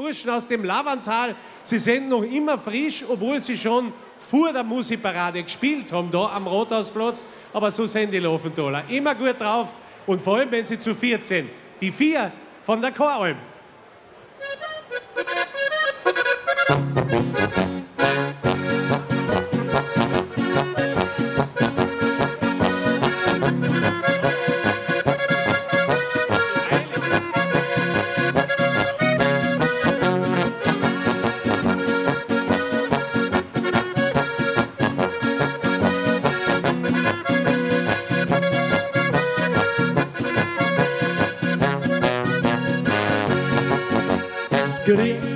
Burschen aus dem Lavantal. Sie sind noch immer frisch, obwohl sie schon vor der Musikparade gespielt haben, da am Rothausplatz. Aber so sind die Lofenthaler. Immer gut drauf und vor allem, wenn sie zu viert sind. Die vier von der Choralm. Grüß euch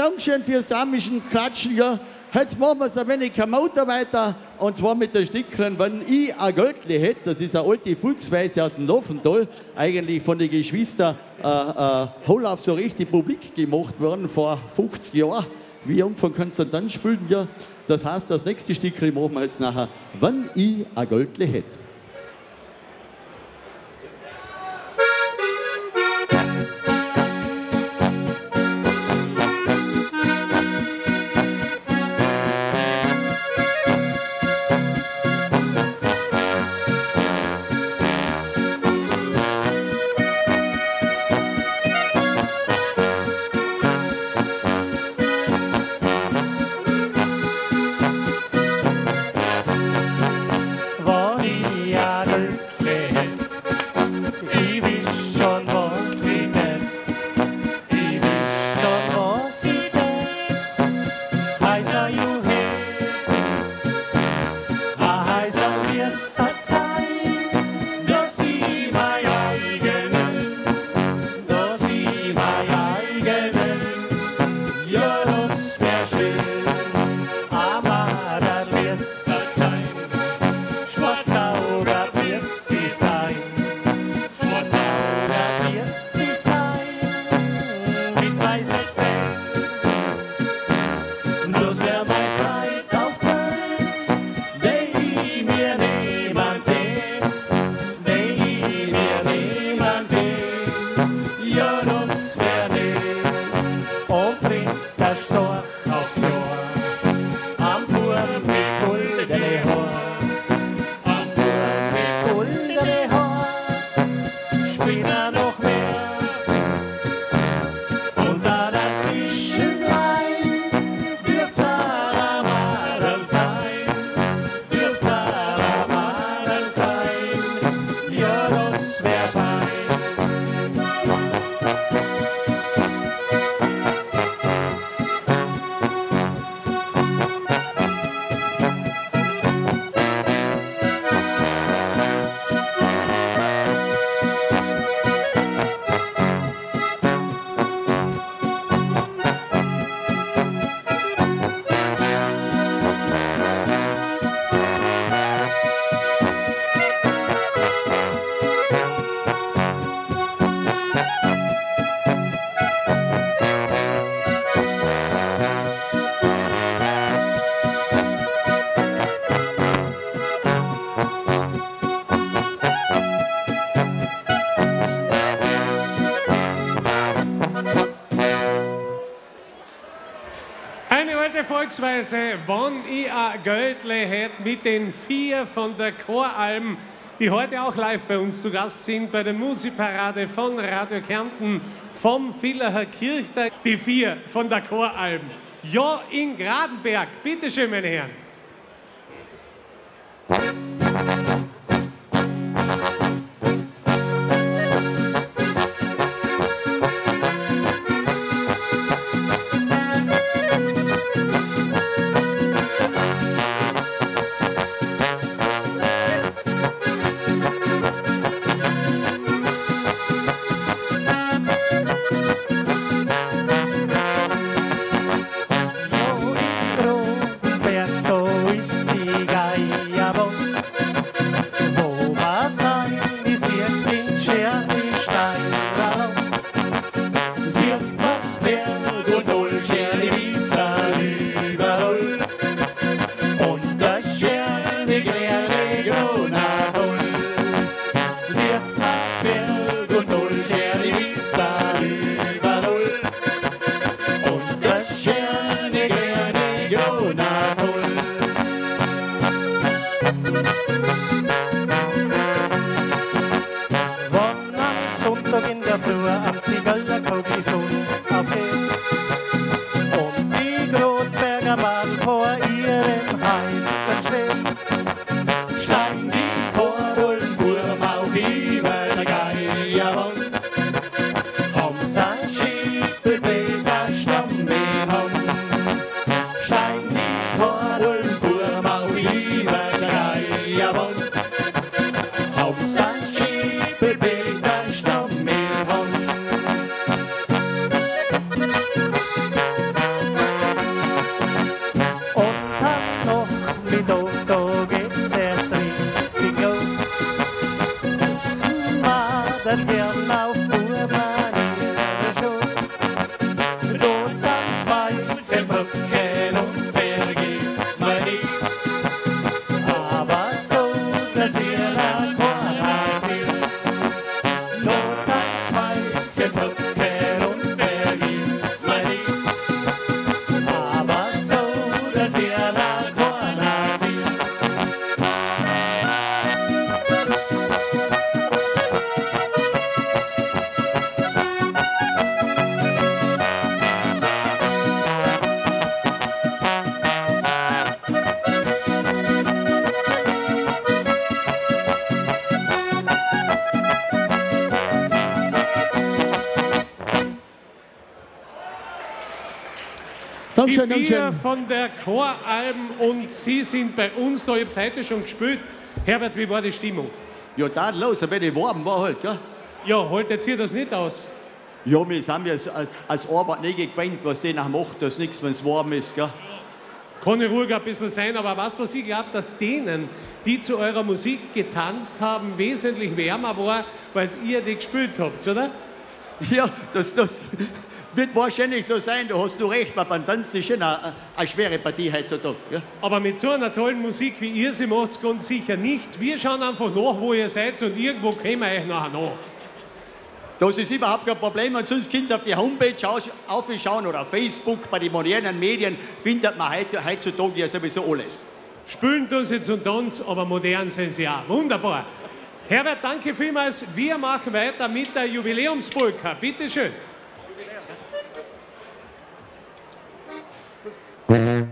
Dankeschön, fürs dämischen Klatschen. Ja. Jetzt machen wir so ein wenig Kamauter weiter und zwar mit der Stickeln, wenn ich ein Göttli hätte, das ist eine alte Volksweise aus dem Lofental, eigentlich von den Geschwistern äh, äh, Olaf so richtig publik gemacht worden vor 50 Jahren. Wie könnt ihr dann spielen? Ja, das heißt, das nächste Stickel machen wir jetzt nachher, wenn ich ein Göttli hätte. Alte Volksweise, wann ich ein Geldle hätte mit den vier von der Choralm, die heute auch live bei uns zu Gast sind bei der Musikparade von Radio Kärnten vom Villacher Kirchtag. Die vier von der Choralm. Ja, in Gradenberg. Bitte schön, meine Herren. Die Dankeschön, vier Dankeschön. von der Choralm und Sie sind bei uns da. Ihr habt heute schon gespielt. Herbert, wie war die Stimmung? Ja, da los, ein bisschen warm war halt, gell? Ja, haltet ihr das nicht aus? Ja, wir sind ja als, als Arbeit nicht gewöhnt, was der macht, dass nichts, wenn es warm ist, gell? Kann ja ruhig ein bisschen sein, aber was, was ich glaube, dass denen, die zu eurer Musik getanzt haben, wesentlich wärmer war, weil ihr die gespielt habt, oder? Ja, das, das wird wahrscheinlich so sein, da hast du recht, weil beim Tanzen ist schon eine, eine schwere Partie heutzutage. Gell? Aber mit so einer tollen Musik, wie ihr sie macht, ganz sicher nicht. Wir schauen einfach nach, wo ihr seid und irgendwo kommen wir euch nachher nach. Das ist überhaupt kein Problem. Und sonst könnt ihr auf die Homepage aufschauen oder auf Facebook, bei den modernen Medien findet man heut- heutzutage ja sowieso alles. Spülen tun sie zum Tanz, aber modern sind sie auch. Wunderbar. Herbert, danke vielmals. Wir machen weiter mit der Jubiläumspolka. Bitte schön. Ja,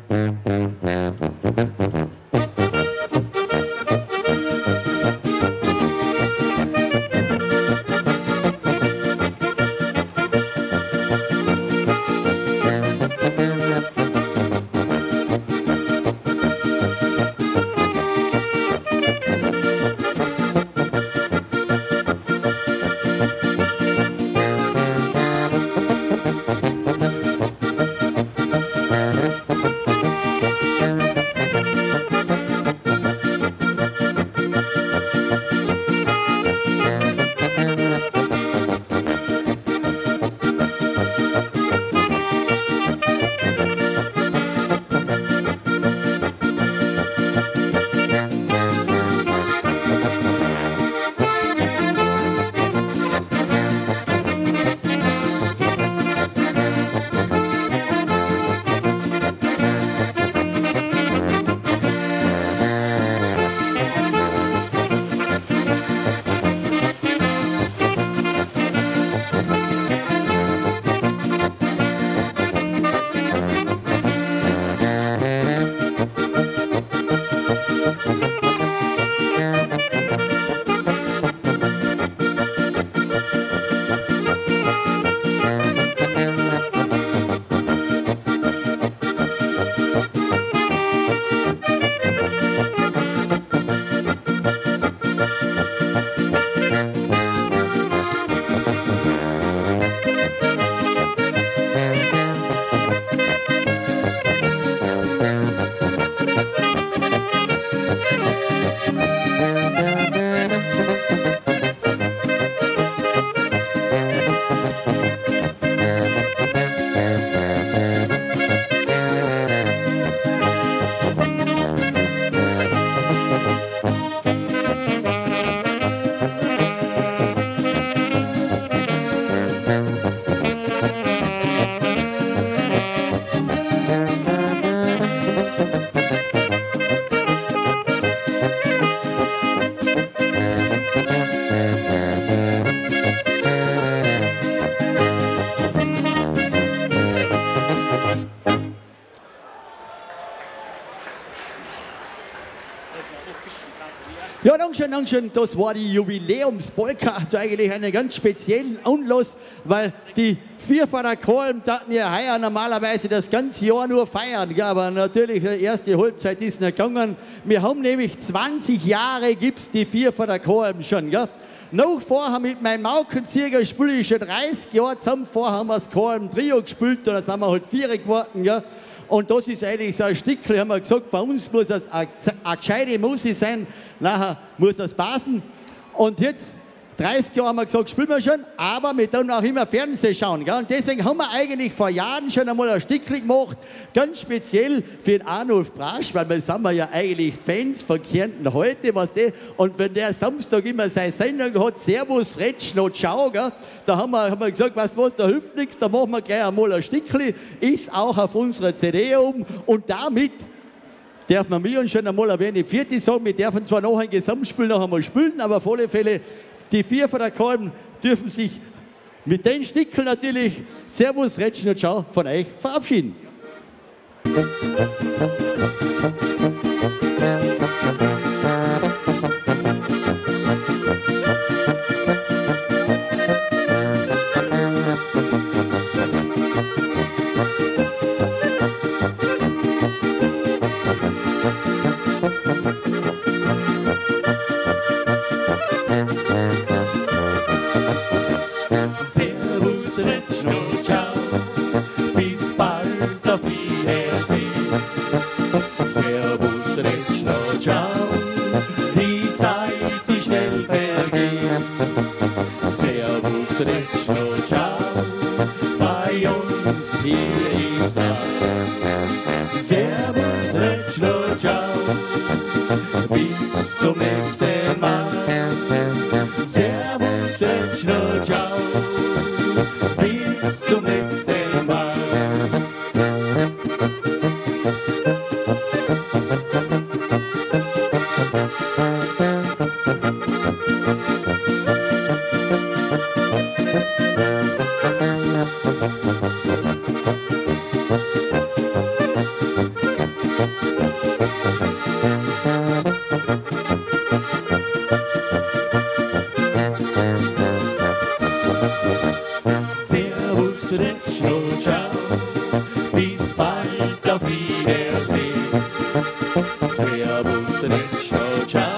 Dankeschön, Dankeschön. Das war die Jubiläumspolka. Also eigentlich einen ganz speziellen Anlass, weil die Vierfacher Kolben dachten ja heuer normalerweise das ganze Jahr nur feiern. Ja, aber natürlich, die erste Halbzeit ist nicht gegangen. Wir haben nämlich 20 Jahre gibt's die Vierfacher Kolben schon. Ja. Noch vorher mit meinem Maukenzieher spiele ich schon 30 Jahre zusammen. Vorher haben wir das Kolben Trio gespielt dann sind wir halt vier geworden. Ja. Und das ist eigentlich so ein Stückchen, haben wir gesagt, bei uns muss das eine, eine gescheite Musik sein, nachher muss das passen. Und jetzt, 30 Jahre haben wir gesagt, spielen wir schon, aber wir tun auch immer Fernsehen schauen. Gell? Und deswegen haben wir eigentlich vor Jahren schon einmal ein Stückchen gemacht, ganz speziell für den Arnulf Brasch, weil wir sind wir ja eigentlich Fans von Kärnten heute, was der, und wenn der Samstag immer seine Sendung hat, Servus, Retschen und Ciao, gell? da haben wir, haben wir gesagt, was, was, da hilft nichts, da machen wir gleich einmal ein Stückchen, ist auch auf unserer CD oben und damit dürfen wir mir uns schon einmal. Die vierte sagen, wir dürfen zwar noch ein Gesamtspiel noch einmal spielen, aber auf alle Fälle, die vier von der Kolben dürfen sich mit den Stickeln natürlich Servus, Retschen und Ciao von euch verabschieden. Bis zum nächsten Mal. Servus, Retschlo, ciao, die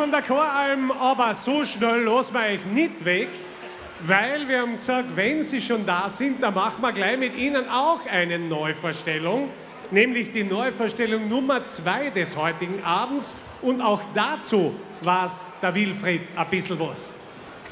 von der Choralm, aber so schnell lassen wir euch nicht weg, weil wir haben gesagt, wenn sie schon da sind, dann machen wir gleich mit ihnen auch eine Neuvorstellung, nämlich die Neuvorstellung Nummer zwei des heutigen Abends. Und auch dazu weiß der Wilfried ein bisschen was.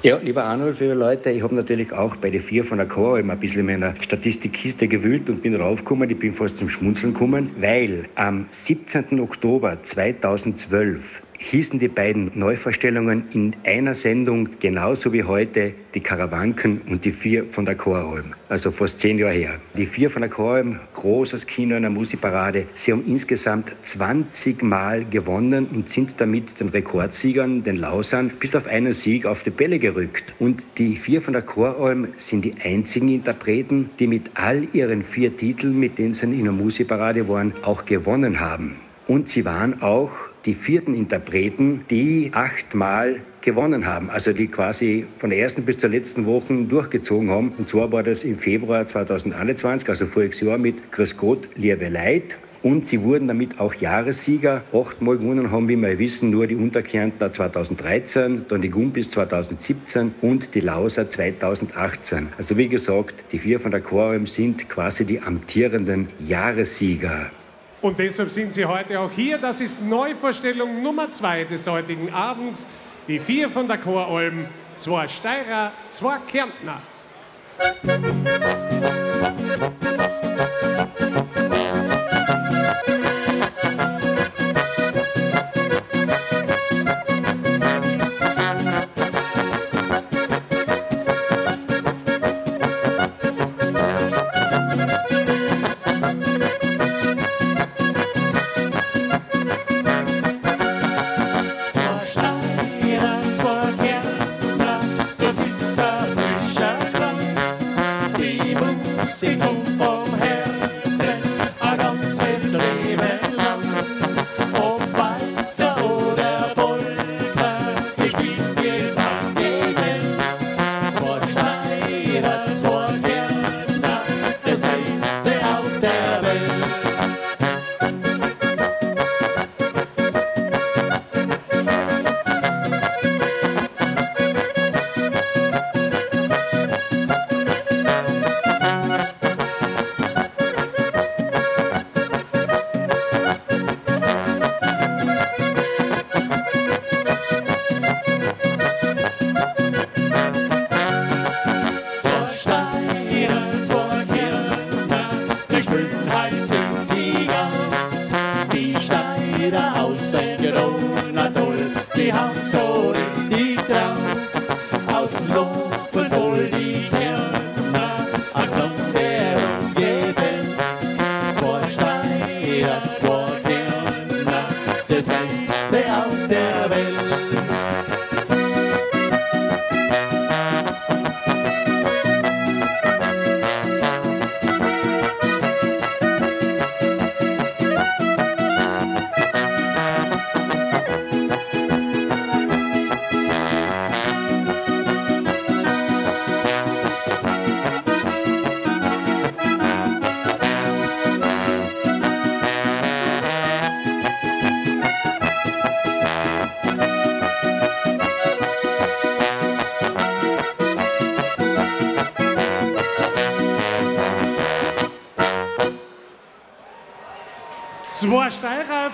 Ja, lieber Arnold, liebe Leute, ich habe natürlich auch bei den vier von der Choralm ein bisschen in meiner Statistikkiste gewühlt und bin draufgekommen, ich bin fast zum Schmunzeln gekommen, weil am 17. Oktober 2012 hießen die beiden Neuvorstellungen in einer Sendung genauso wie heute die Karawanken und die vier von der Choralm. Also fast zehn Jahre her. Die vier von der Choralm, großes Kino in der Musikparade. Sie haben insgesamt 20 Mal gewonnen und sind damit den Rekordsiegern, den Lausern, bis auf einen Sieg auf die Bälle gerückt. Und die vier von der Choralm sind die einzigen Interpreten, die mit all ihren vier Titeln, mit denen sie in der Musikparade waren, auch gewonnen haben. Und sie waren auch die vierten Interpreten, die achtmal gewonnen haben, also die quasi von der ersten bis zur letzten Woche durchgezogen haben. Und zwar war das im Februar 2021, also voriges Jahr mit Grüß Gott, liebe Leid. Und sie wurden damit auch Jahressieger. Achtmal gewonnen haben, wie wir wissen, nur die Unterkärntner 2013, dann die Gumpis 2017 und die Lauser 2018. Also wie gesagt, die vier von der Choralm sind quasi die amtierenden Jahressieger. Und deshalb sind sie heute auch hier. Das ist Neuvorstellung Nummer zwei des heutigen Abends. Die vier von der Choralm, zwei Steirer, zwei Kärntner. Zwei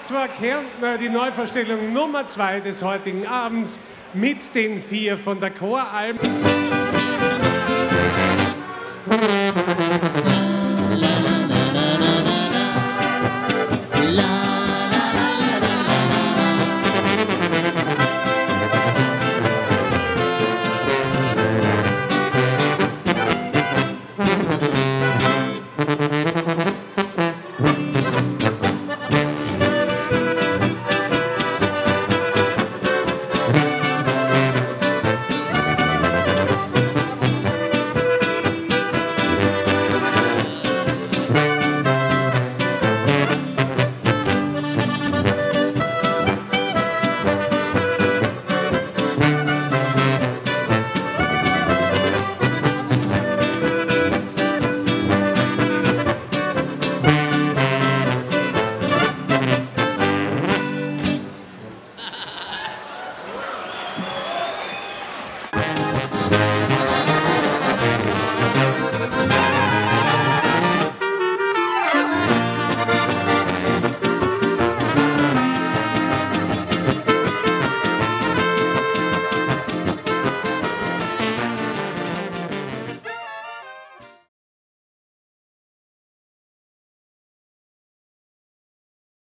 Zwei Kärntner, die Neuvorstellung Nummer zwei des heutigen Abends mit den vier von der Choralm.